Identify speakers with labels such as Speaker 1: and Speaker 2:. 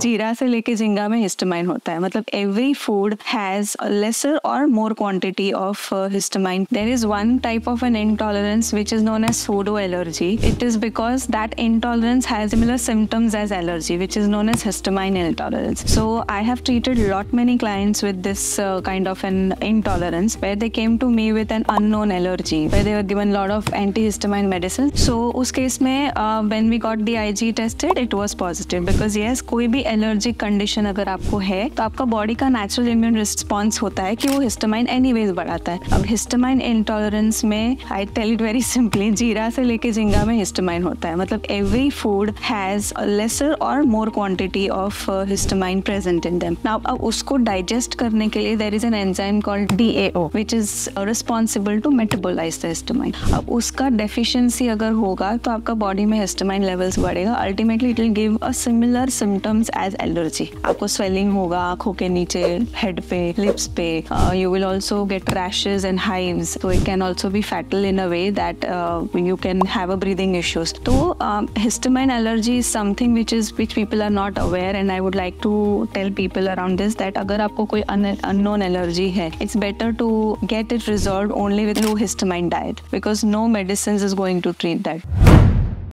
Speaker 1: जीरा से लेके झिंगा में हिस्टामाइन होता है। मतलब एवरी फ़ूड हैज़ लेसर और more quantity of histamine there is one type of an intolerance which is known as pseudo allergy it is because that intolerance has similar symptoms as allergy which is known as histamine intolerance so I have treated lot many clients with this kind of an intolerance where they came to me with an unknown allergy where they given lot of anti histamine medicine so उस case में when we got the I G tested it was positive because yes कोई भी allergic condition अगर आपको है तो आपका body का नेचुरल इम्यून रिस्पॉन्स होता है कि वो हिस्टामाइन एनीवेज बढ़ाता है। अब हिस्टामाइन इंटॉलरेंस में I tell it very simply जीरा से लेके झिंगा में हिस्टामाइन होता है। मतलब एवरी फ़ूड हैज़ लेसर और more quantity of histamine present in them now अब उसको डाइजेस्ट करने के लिए there is an enzyme called D A O which is responsible to metabolise the histamine अब उसका डेफिशिएंसी अगर होगा तो आपका बॉडी में हिस्टामाइन लेवल्स बढ़ेगा। Ultimately it will give a similar symptoms as allergy आपको स्वेलिंग होगा, आँखों के नीचे हेड पे लिप्स पे you will also get rashes and hives तो it can also be fatal in a way that you can have a breathing issues तो histamine allergy is something which is which people are not aware and I would like to tell people around this that अगर आपको कोई unknown allergy है it's better to get it resolve only with low histamine diet because no medicine is going to treat that